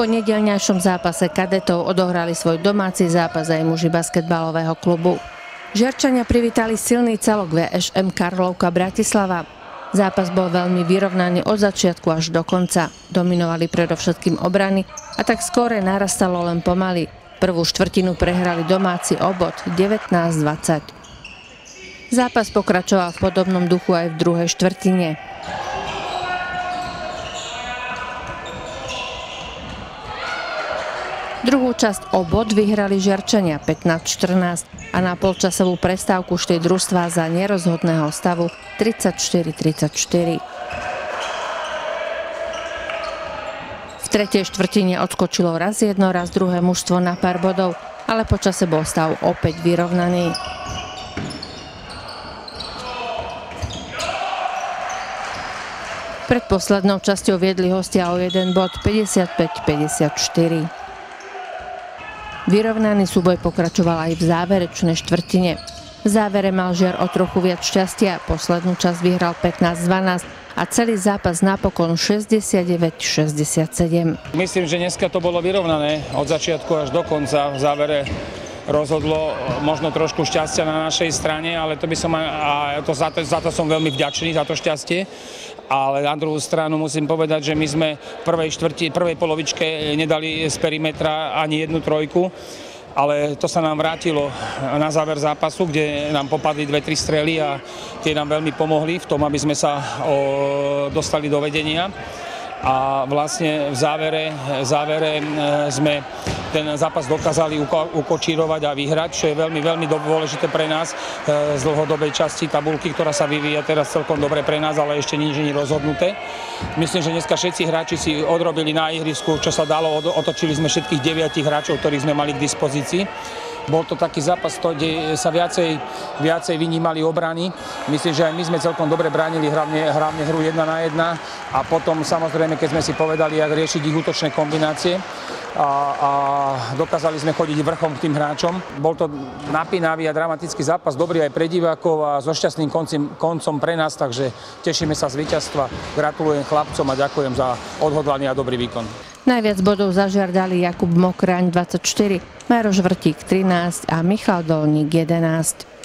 Po nedelňajšom zápase kadetov odohrali svoj domáci zápas aj muži basketbalového klubu. Žiarčania privítali silný celok VŠM Karlovka Bratislava. Zápas bol veľmi vyrovnaný od začiatku až do konca. Dominovali predovšetkým obrany a tak skóre narastalo len pomaly. Prvú štvrtinu prehrali domáci obod 19-20. Zápas pokračoval v podobnom duchu aj v druhej štvrtine. Druhú časť obod vyhrali Žiarčania 15-14 a na polčasovú prestávku šli družstva za nerozhodného stavu 34-34. V tretej štvrtine odskočilo raz jedno, raz druhé mužstvo na pár bodov, ale počase bol stav opäť vyrovnaný. Pred poslednou časťou viedli hostia o jeden bod 55-54. Vyrovnaný súboj pokračoval aj v záverečnej štvrtine. V závere mal Žiar o trochu viac šťastia, poslednú časť vyhral 15-12 a celý zápas napokon 69-67. Myslím, že dneska to bolo vyrovnané od začiatku až do konca. V závere rozhodlo možno trošku šťastia na našej strane, ale to by som a to, za, to, za to som veľmi vďačný, za to šťastie. Ale na druhú stranu musím povedať, že my sme v prvej, štvrti, prvej polovičke nedali z perimetra ani jednu trojku ale to sa nám vrátilo na záver zápasu, kde nám popadli dve, tri strely a tie nám veľmi pomohli v tom, aby sme sa o, dostali do vedenia a vlastne v závere, v závere e, sme ten zápas dokázali ukočírovať a vyhrať, čo je veľmi, veľmi dôležité pre nás e, z dlhodobej časti tabulky, ktorá sa vyvíja teraz celkom dobre pre nás, ale ešte nič nie rozhodnuté. Myslím, že dneska všetci hráči si odrobili na ihrisku, čo sa dalo, otočili sme všetkých deviatich hráčov, ktorých sme mali k dispozícii. Bol to taký zápas, kde sa viacej, viacej vynímali obrany. Myslím, že aj my sme celkom dobre bránili hlavne, hlavne hru 1 na 1 a potom samozrejme, keď sme si povedali, jak riešiť ich útočné kombinácie, a, a dokázali sme chodiť vrchom k tým hráčom. Bol to napínavý a dramatický zápas, dobrý aj pre divákov a so šťastným koncom, koncom pre nás, takže tešíme sa z víťazstva. Gratulujem chlapcom a ďakujem za odhodlaný a dobrý výkon. Najviac bodov zažiardali Jakub Mokraň 24, Maroš Vrtík 13 a Michal Dolník 11.